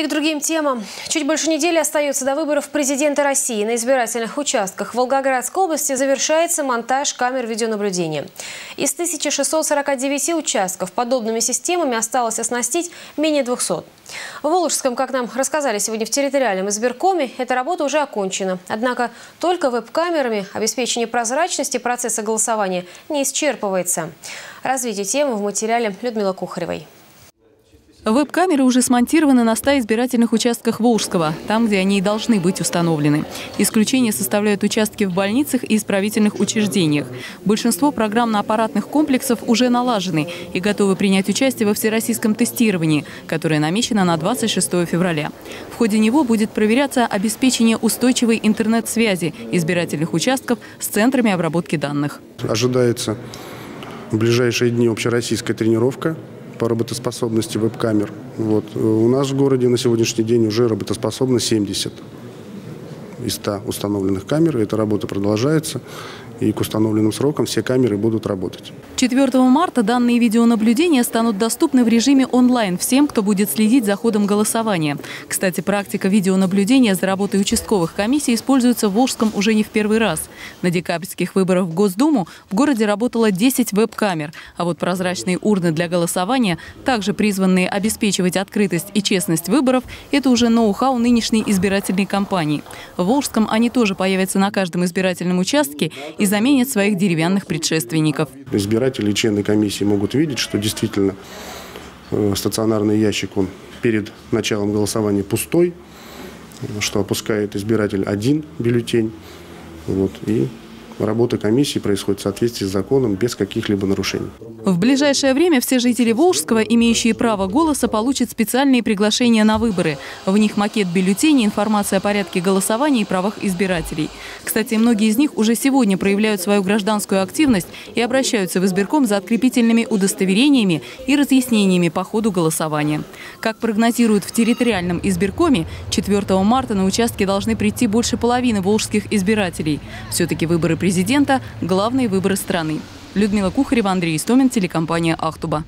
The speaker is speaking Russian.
И к другим темам. Чуть больше недели остается до выборов президента России. На избирательных участках в Волгоградской области завершается монтаж камер видеонаблюдения. Из 1649 участков подобными системами осталось оснастить менее 200. В Волжском, как нам рассказали сегодня в территориальном избиркоме, эта работа уже окончена. Однако только веб-камерами обеспечение прозрачности процесса голосования не исчерпывается. Развитие темы в материале Людмилы Кухаревой. Веб-камеры уже смонтированы на 100 избирательных участках Волжского, там, где они и должны быть установлены. Исключение составляют участки в больницах и исправительных учреждениях. Большинство программно-аппаратных комплексов уже налажены и готовы принять участие во всероссийском тестировании, которое намечено на 26 февраля. В ходе него будет проверяться обеспечение устойчивой интернет-связи избирательных участков с центрами обработки данных. Ожидается в ближайшие дни общероссийская тренировка по работоспособности веб-камер. Вот. У нас в городе на сегодняшний день уже работоспособно 70 из 100 установленных камер. Эта работа продолжается и к установленным срокам все камеры будут работать. 4 марта данные видеонаблюдения станут доступны в режиме онлайн всем, кто будет следить за ходом голосования. Кстати, практика видеонаблюдения за работой участковых комиссий используется в Волжском уже не в первый раз. На декабрьских выборах в Госдуму в городе работало 10 веб-камер, а вот прозрачные урны для голосования, также призванные обеспечивать открытость и честность выборов, это уже ноу-хау нынешней избирательной кампании. В Волжском они тоже появятся на каждом избирательном участке и заменит своих деревянных предшественников. Избиратели и члены комиссии могут видеть, что действительно э, стационарный ящик, он перед началом голосования пустой, что опускает избиратель один бюллетень. Вот, и работа комиссии происходит в соответствии с законом без каких-либо нарушений. В ближайшее время все жители Волжского, имеющие право голоса, получат специальные приглашения на выборы. В них макет бюллетеней, информация о порядке голосования и правах избирателей. Кстати, многие из них уже сегодня проявляют свою гражданскую активность и обращаются в избирком за открепительными удостоверениями и разъяснениями по ходу голосования. Как прогнозируют в территориальном избиркоме, 4 марта на участке должны прийти больше половины волжских избирателей. Все-таки выборы президента – главные выборы страны. Людмила Кухарева, Андрей Истомин, телекомпания «Ахтуба».